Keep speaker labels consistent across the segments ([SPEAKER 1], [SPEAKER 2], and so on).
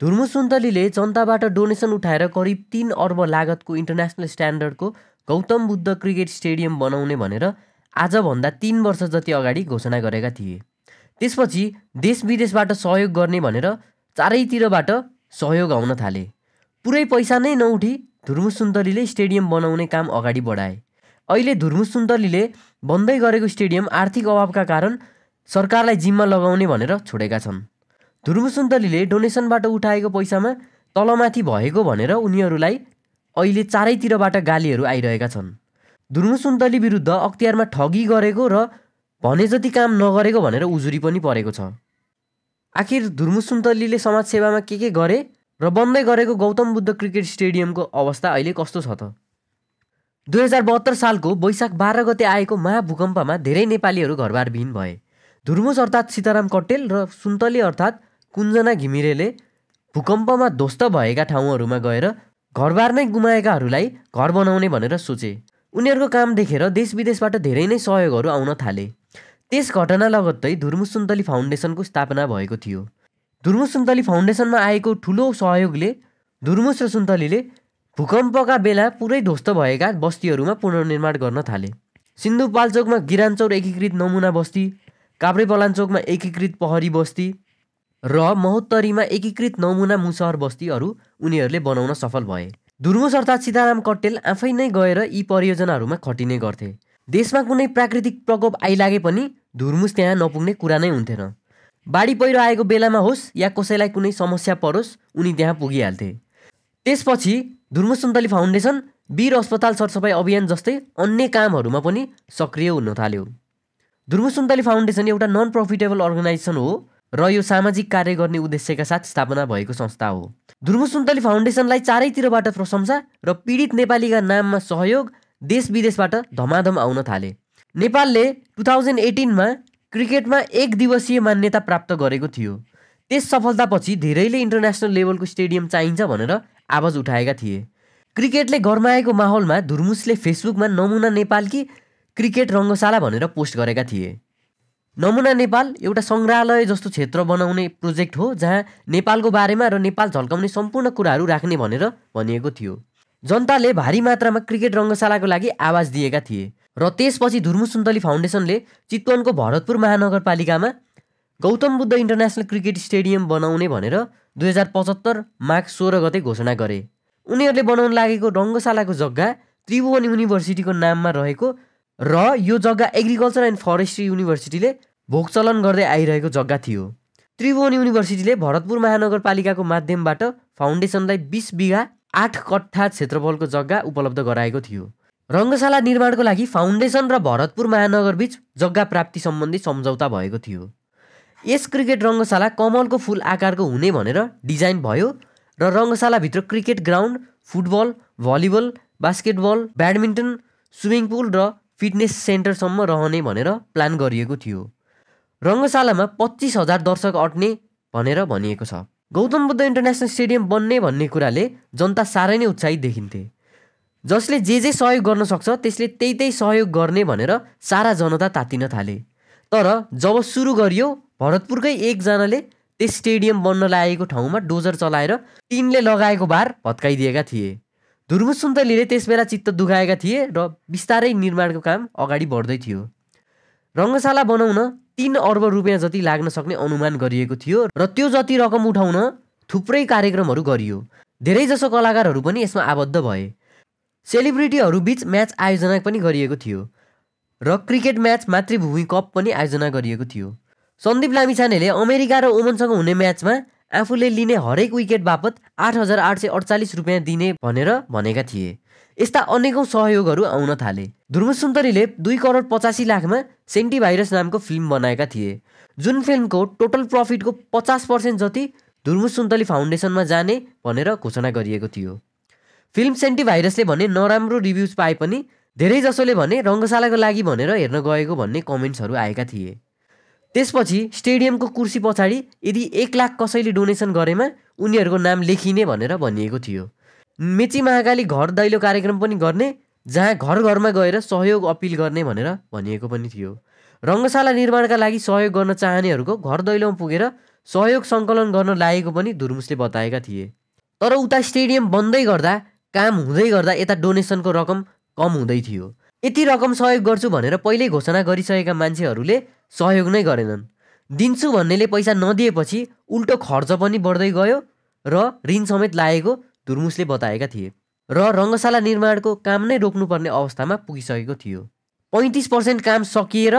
[SPEAKER 1] Dhurmu सुन्तलीले जनताबाट donation उठाएर करिब तिन अर्ब लागतको इन्टरनेसनल स्ट्यान्डर्डको गौतम बुद्ध क्रिकेट स्टेडियम बनाउने भनेर आजभन्दा तिन वर्ष जति अगाडि घोषणा गरेका थिए। त्यसपछि देश विदेशबाट सहयोग गर्ने भनेर चारैतिरबाट सहयोग आउन थाले। पुरै पैसा नै नउठी धुर्मु सुन्तलीले स्टेडियम बनाउने काम अगाडि बढाए। अहिले धुर्मु सुन्तलीले बन्दै गरेको स्टेडियम आर्थिक अभावका कारण सरकारलाई जिम्मा लगाउने भनेर छोडेका छन्। धुर्मु सुन्तलीले डोनेसनबाट उठाएको पैसामा तलमाथि भएको भनेर उनीहरूलाई अहिले चारैतिरबाट गालीहरू आइरहेका छन्। धुर्मु सुन्तली विरुद्ध अख्तियारमा ठगी गरेको र भने जति काम नगरेको भनेर उजुरी पनि परेको छ। आखिर धुर्मु सुन्तलीले समाजसेवामा के के गरे र बन्दै गरेको गौतम बुद्ध क्रिकेट स्टेडियमको अवस्था अहिले कस्तो छ त? दुई हजार बहत्तर सालको वैशाख बाह्र गते आएको महाभूकम्पमा धेरै नेपालीहरू घरबारविहीन भए। धुर्मुस अर्थात् सीताराम कटेल र सुन्तली अर्थात् कुञ्जना घिमिरेले भूकम्पमा ध्वस्त भएका ठाउँहरूमा गएर घरबार नै गुमाएकाहरूलाई घर बनाउने भनेर सोचे। उनीहरूको काम देखेर देश विदेशबाट धेरै नै सहयोगहरू आउन थाले। त्यस घटना लगत्तै धुर्मु सुन्तली फाउन्डेसनको स्थापना भएको थियो। धुर्मुस सुन्तली फाउन्डेसनमा आएको ठुलो सहयोगले धुर्मुस र सुन्तलीले भूकम्पका बेला पुरै ध्वस्त भएका बस्तीहरूमा पुनर्निर्माण गर्न थाले। सिन्धुपाल्चोकमा गिरानचौर एकीकृत नमुना बस्ती काभ्रेपलाञ्चोकमा एकीकृत पहरी बस्ती र महोत्तरीमा एकीकृत नमुना मुसहर बस्तीहरू उनीहरूले बनाउन सफल भए। धुर्मुस अर्थात् सीताराम कट्टेल आफै नै गएर यी परियोजनाहरूमा खटिने गर्थे। देशमा कुनै प्राकृतिक प्रकोप आइलागे पनि धुर्मुस त्यहाँ नपुग्ने कुरा नै हुन्थेन। बाढी पहिरो आएको बेलामा होस् या कसैलाई कुनै समस्या परोस् उनी त्यहाँ पुगिहाल्थे। त्यसपछि धुर्मसुन्तली फाउन्डेसन वीर अस्पताल सरसफाइ अभियान जस्तै अन्य कामहरूमा पनि सक्रिय हुन थाल्यो। धुर्मसुन्तली फाउन्डेसन एउटा नन प्रफिटेबल अर्गनाइजेसन हो। र यो सामाजिक कार्य गर्ने उद्देश्यका साथ स्थापना भएको संस्था हो। धुर्मसुन्तली फाउन्डेसनलाई चारैतिरबाट प्रशंसा र पीडित नेपालीका नाममा सहयोग देश विदेशबाट धमाधम आउन थाले। नेपालले टु थाउजन्ड एटिनमा क्रिकेटमा एक दिवसीय मान्यता प्राप्त गरेको थियो। त्यस सफलतापछि धेरैले इन्टरनेसनल लेभलको स्टेडियम चाहिन्छ भनेर आवाज उठाएका थिए। क्रिकेटले गरमाएको माहौलमा धुर्मुसले फेसबुकमा नमुना नेपालकी क्रिकेट रङ्गशाला भनेर पोस्ट गरेका थिए। नमुना नेपाल एउटा सङ्ग्रहालय जस्तो क्षेत्र बनाउने प्रोजेक्ट हो जहाँ नेपालको बारेमा र नेपाल झल्काउने सम्पूर्ण कुराहरू राख्ने भनेर भनिएको थियो। जनताले भारी मात्रामा क्रिकेट रङ्गशालाको लागि आवाज दिएका थिए र त्यसपछि धुर्मु सुन्तली फाउन्डेसनले चितवनको Bharatpur महानगरपालिकामा Gautam Buddha international cricket stadium बनाउने भनेर दुई हजार पचहत्तर माघ सोह्र गते घोषणा गरे। उनीहरूले बनाउन लागेको रङ्गशालाको जग्गा त्रिभुवन युनिभर्सिटीको नाममा रहेको र यो जग्गा एग्रिकल्चर एन्ड फरेस्ट्री युनिभर्सिटीले भोगचलन गर्दै आइरहेको जग्गा थियो। त्रिभुवन युनिभर्सिटीले भरतपुर महानगरपालिकाको माध्यमबाट फाउन्डेसनलाई बिस बिघा आठ कट्ठा क्षेत्रफलको जग्गा उपलब्ध गराएको थियो। रङ्गशाला निर्माणको लागि फाउन्डेसन र भरतपुर महानगरबीच जग्गा प्राप्ति सम्बन्धी सम्झौता भएको थियो। यस क्रिकेट रङ्गशाला कमलको फुल आकारको हुने भनेर डिजाइन भयो र रङ्गशालाभित्र cricket ground football volleyball basketball badminton swimming pool र फिटनेस सेन्टरसम्म रहने भनेर प्लान गरिएको थियो। रङ्गशालामा पच्चिस हजार दर्शक अट्ने भनेर भनिएको छ। गौतम बुद्ध इन्टरनेसनल स्टेडियम बन्ने भन्ने कुराले जनता साह्रै नै उत्साहित देखिन्थे। जसले जे जे सहयोग गर्न सक्छ त्यसले त्यही त्यही सहयोग गर्ने भनेर सारा जनता तातिन थाले। तर जब सुरु गरियो भरतपुरकै एकजनाले त्यस स्टेडियम बन्न लागेको ठाउँमा डोजर चलाएर टिनले लगाएको बार भत्काइदिएका थिए। धुर्मु सुन्तलीले त्यसबेला चित्त दुखाएका थिए र बिस्तारै निर्माणको काम अगाडि बढ्दै थियो। रङ्गशाला बनाउन तिन अर्ब रुपियाँ जति लाग्न सक्ने अनुमान गरिएको थियो र त्यो जति रकम उठाउन थुप्रै कार्यक्रमहरू गरियो। धेरैजसो कलाकारहरू पनि यसमा आबद्ध भए। सेलिब्रिटीहरू बिच म्याच आयोजना पनि गरिएको थियो र क्रिकेट म्याच मातृभूमि कप पनि आयोजना गरिएको थियो। सन्दीप लामिछानेले अमेरिका र ओमनसँग हुने म्याचमा आफूले लिने हरेक विकेट बापत आठ हजार आठ सय अडचालिस रुपियाँ दिने भनेर भनेका थिए। यस्ता अनेकौँ सहयोगहरू आउन थाले। ध्रुव सुन्दरीले दुई करोड पचासी लाखमा सेन्टी भाइरस नामको फिल्म बनाएका थिए। जुन फिल्मको टोटल प्रफिटको पचास पर्सेन्ट जति धुर्मु सुन्तली फाउन्डेसनमा जाने भनेर घोषणा गरिएको थियो। फिल्म सेन्टी भाइरसले भने नराम्रो रिभ्युज पाए पनि धेरैजसोले भने रङ्गशालाको लागि भनेर हेर्न गएको भन्ने कमेन्ट्सहरू आएका थिए। त्यसपछि स्टेडियमको कुर्सी पछाडि यदि एक लाख कसैले डोनेसन गरेमा उनीहरूको नाम लेखिने भनेर भनिएको थियो। मेची महाकाली घर दैलो कार्यक्रम पनि गर्ने जहाँ घर घरमा गएर सहयोग अपिल गर्ने भनेर भनिएको पनि थियो। रङ्गशाला निर्माणका लागि सहयोग गर्न चाहनेहरूको घर दैलोमा पुगेर सहयोग सङ्कलन गर्न लागेको पनि धुर्मुसले बताएका थिए। तर उता स्टेडियम बन्दै गर्दा काम हुँदै गर्दा यता डोनेसनको रकम कम हुँदै थियो। यति रकम सहयोग गर्छु भनेर पहिल्यै घोषणा गरिसकेका मान्छेहरूले सहयोग नै गरेनन्। दिन्छु भन्नेले पैसा नदिएपछि उल्टो खर्च पनि बढ्दै गयो र ऋण समेत लागेको धुर्मुसले बताएका थिए र रङ्गशाला निर्माणको काम नै रोक्नुपर्ने अवस्थामा पुगिसकेको थियो। पैँतिस पर्सेन्ट काम सकिएर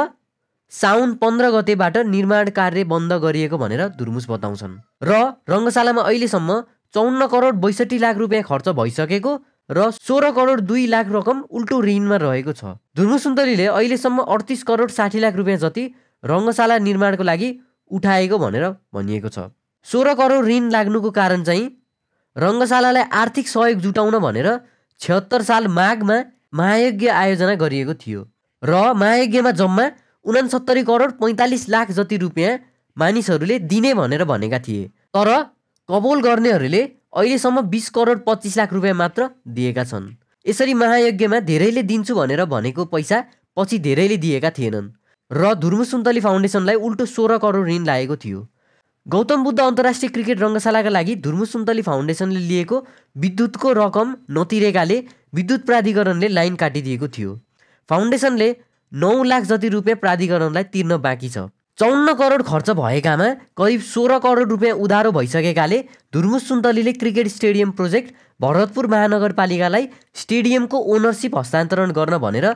[SPEAKER 1] साउन पन्ध्र गतेबाट निर्माण कार्य बन्द गरिएको भनेर धुर्मुस बताउँछन्। र रङ्गशालामा अहिलेसम्म चौन्न करोड बैसठी लाख रुपियाँ खर्च भइसकेको र सोह्र करोड दुई लाख रकम उल्टो ऋणमा रहेको छ। धुर्मु सुन्दरीले अहिलेसम्म अडतिस करोड साठी लाख रुपियाँ जति रङ्गशाला निर्माणको लागि उठाएको भनेर भनिएको छ। सोह्र करोड ऋण लाग्नुको कारण चाहिँ रङ्गशालालाई आर्थिक सहयोग जुटाउन भनेर छत्तर साल माघमा महायज्ञ आयोजना गरिएको थियो र महायज्ञमा जम्मा उनासत्तरी करोड पैँतालिस लाख जति रुपियाँ मानिसहरूले दिने भनेर भनेका थिए। तर कबोल गर्नेहरूले अहिलेसम्म बिस करोड पच्चिस लाख रुपियाँ मात्र दिएका छन्। यसरी महायज्ञमा धेरैले दिन्छु भनेर भनेको पैसा पछि धेरैले दिएका थिएनन् र धुर्मु सुन्तली फाउन्डेसनलाई उल्टो सोह्र करोड ऋण लागेको थियो। गौतम बुद्ध अन्तर्राष्ट्रिय क्रिकेट रङ्गशालाका लागि धुर्मु सुन्तली फाउन्डेसनले लिएको विद्युतको रकम नतिरेकाले विद्युत प्राधिकरणले लाइन काटिदिएको थियो। फाउन्डेसनले नौ लाख जति रुपियाँ प्राधिकरणलाई तिर्न बाँकी छ। चौन्न करोड खर्च भएकामा करिब सोह्र करोड रुपियाँ उधारो भइसकेकाले धुर्मुस सुन्तलीले क्रिकेट स्टेडियम प्रोजेक्ट भरतपुर महानगरपालिकालाई स्टेडियमको ओनरसिप हस्तान्तरण गर्न भनेर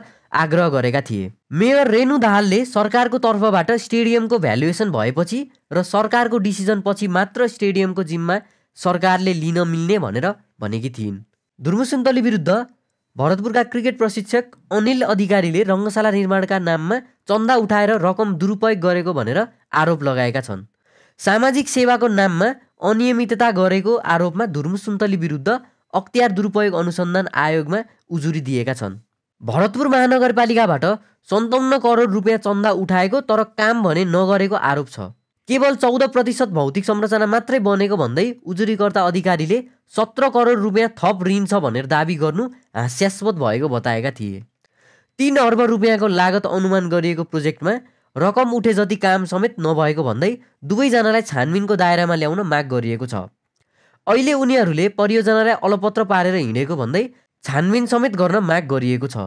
[SPEAKER 1] आग्रह गरेका थिए। मेयर रेणु दाहालले सरकारको तर्फबाट स्टेडियमको भ्यालुएसन भएपछि र सरकारको डिसिजनपछि मात्र स्टेडियमको जिम्मा सरकारले लिन मिल्ने भनेर भनेकी थिइन्। धुर्मुसुन्तली विरुद्ध भरतपुरका क्रिकेट प्रशिक्षक अनिल अधिकारीले रङ्गशाला निर्माणका नाममा चन्दा उठाएर रकम दुरुपयोग गरेको भनेर आरोप लगाएका छन्। सामाजिक सेवाको नाममा अनियमितता गरेको आरोपमा धुर्मुसुन्तली विरुद्ध अख्तियार दुरुपयोग अनुसन्धान आयोगमा उजुरी दिएका छन्। भरतपुर महानगरपालिकाबाट सन्ताउन्न करोड रुपियाँ चन्दा उठाएको तर काम भने नगरेको आरोप छ। केवल चौध प्रतिशत भौतिक संरचना मात्रै बनेको भन्दै उजुरीकर्ता अधिकारीले सत्र करोड रुपियाँ थप ऋण छ भनेर दावी गर्नु हास्यास्पद भएको बताएका थिए। तिन अर्ब रुपियाँको लागत अनुमान गरिएको प्रोजेक्टमा रकम उठे जति काम समेत नभएको भन्दै दुवैजनालाई छानबिनको दायरामा ल्याउन माग गरिएको छ। अहिले उनीहरूले परियोजनालाई अलपत्र पारेर हिँडेको भन्दै छानबिन समेत गर्न माग गरिएको छ।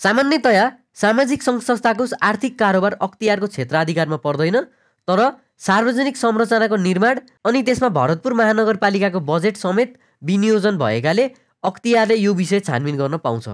[SPEAKER 1] सामान्यतया सामाजिक सङ्घ संस्थाको आर्थिक कारोबार अख्तियारको क्षेत्राधिकारमा पर्दैन तर सार्वजनिक संरचनाको निर्माण अनि त्यसमा भरतपुर महानगरपालिकाको बजेट समेत विनियोजन भएकाले अख्तियारले यो विषय छानबिन गर्न पाउँछ।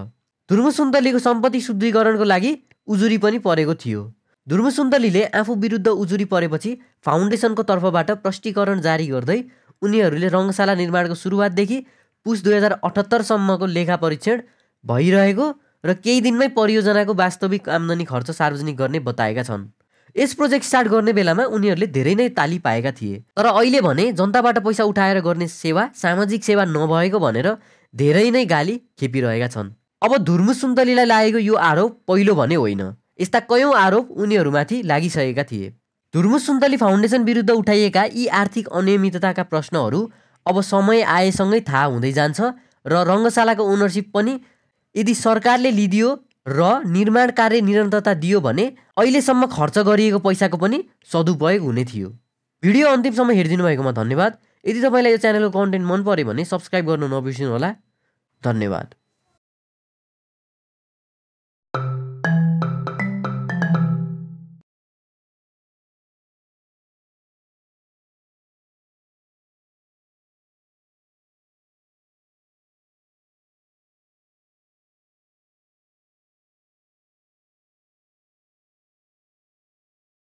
[SPEAKER 1] धुर्मुसुन्तलीको सम्पत्ति शुद्धिकरणको लागि उजुरी पनि परेको थियो। धुर्मुसुन्तलीले आफू विरुद्ध उजुरी परेपछि फाउन्डेसनको तर्फबाट प्रष्टीकरण जारी गर्दै उनीहरूले रङ्गशाला निर्माणको सुरुवातदेखि पुस दुई हजार अठहत्तरसम्मको लेखा परीक्षण भइरहेको र केही दिनमै परियोजनाको वास्तविक आम्दानी खर्च सार्वजनिक गर्ने बताएका छन्। यस प्रोजेक्ट स्टार्ट गर्ने बेलामा उनीहरूले धेरै नै ताली पाएका थिए। तर अहिले भने जनताबाट पैसा उठाएर गर्ने सेवा सामाजिक सेवा नभएको भनेर धेरै नै गाली खेपिरहेका छन्। अब धुर्मु सुन्तलीलाई लागेको यो आरोप पहिलो भने होइन। यस्ता कयौँ आरोप उनीहरूमाथि लागिसकेका थिए। धुर्मु सुन्तली फाउन्डेसन विरुद्ध उठाइएका यी आर्थिक अनियमितताका प्रश्नहरू अब समय आएसँगै थाहा हुँदै जान्छ र रङ्गशालाको ओनरसिप पनि यदि सरकारले लिदियो र निर्माण कार्य निरन्तरता दियो भने अहिलेसम्म खर्च गरिएको पैसाको पनि सदुपयोग हुने थियो। भिडियो अन्तिमसम्म हेरिदिनु भएकोमा धन्यवाद। यदि तपाईँलाई यो च्यानलको कन्टेन्ट मन पऱ्यो भने सब्सक्राइब गर्नु नबिर्सिनु होला धन्यवाद।